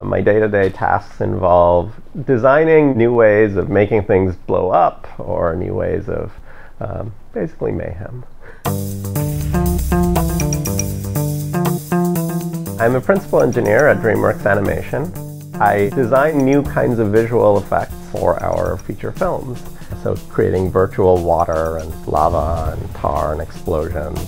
My day to day tasks involve designing new ways of making things blow up or new ways of um, basically mayhem. I'm a principal engineer at DreamWorks Animation. I design new kinds of visual effects for our feature films. So creating virtual water and lava and tar and explosions.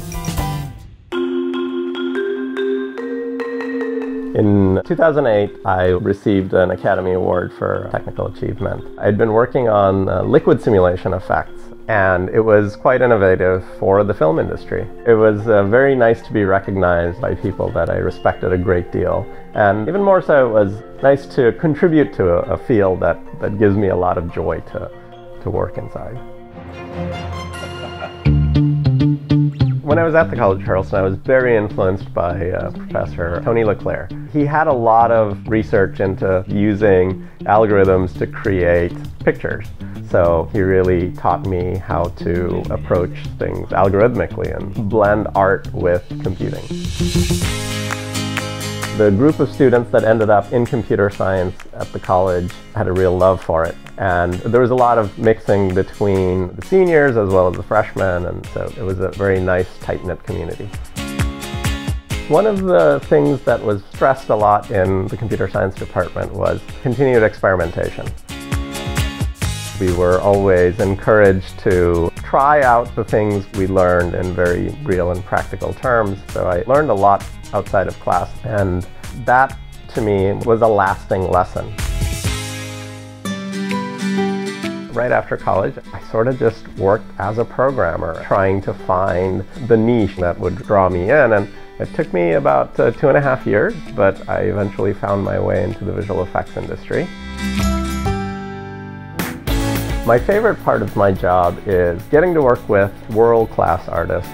In 2008, I received an Academy Award for Technical Achievement. I'd been working on uh, liquid simulation effects, and it was quite innovative for the film industry. It was uh, very nice to be recognized by people that I respected a great deal, and even more so, it was nice to contribute to a, a field that, that gives me a lot of joy to, to work inside. When I was at the College of Charleston, I was very influenced by uh, Professor Tony Leclerc. He had a lot of research into using algorithms to create pictures. So he really taught me how to approach things algorithmically and blend art with computing. The group of students that ended up in computer science at the college had a real love for it. And there was a lot of mixing between the seniors as well as the freshmen, and so it was a very nice, tight-knit community. One of the things that was stressed a lot in the computer science department was continued experimentation. We were always encouraged to try out the things we learned in very real and practical terms. So I learned a lot outside of class, and that to me was a lasting lesson. Right after college, I sort of just worked as a programmer, trying to find the niche that would draw me in. And it took me about uh, two and a half years, but I eventually found my way into the visual effects industry. My favorite part of my job is getting to work with world-class artists.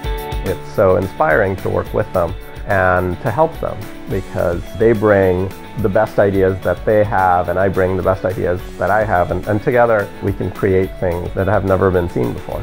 It's so inspiring to work with them and to help them because they bring the best ideas that they have and I bring the best ideas that I have and, and together we can create things that have never been seen before.